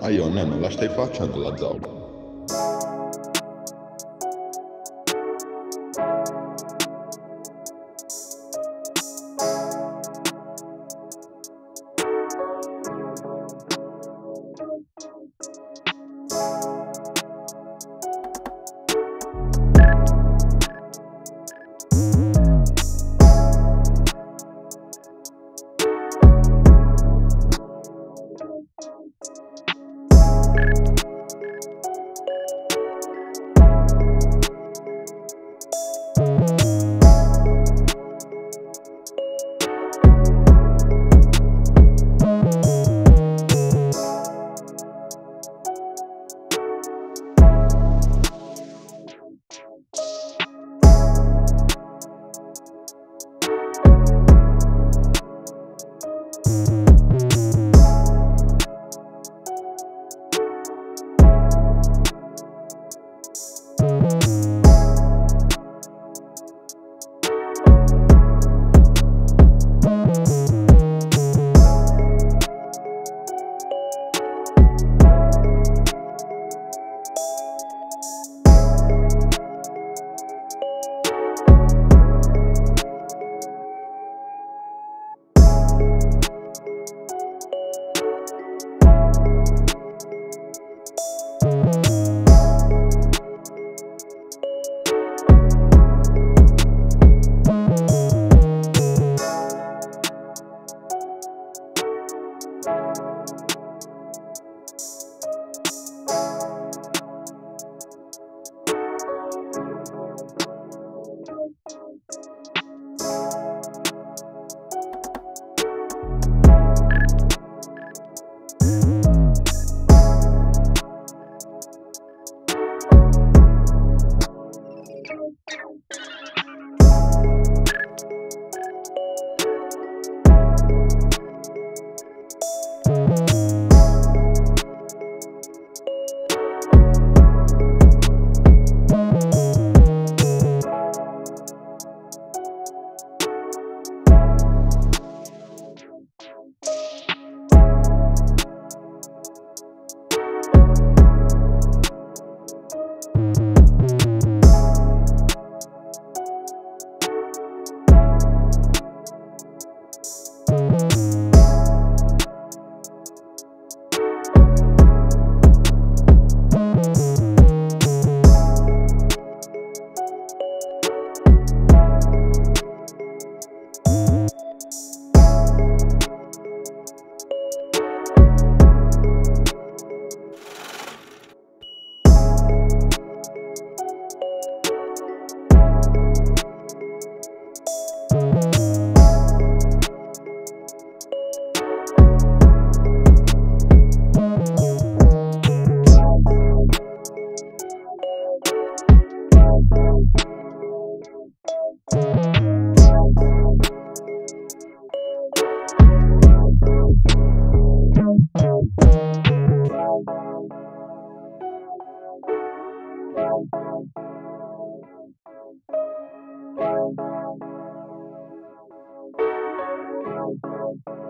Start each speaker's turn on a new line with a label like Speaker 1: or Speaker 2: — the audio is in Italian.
Speaker 1: Ah, Ione, non la stai facendo la zaula. you home.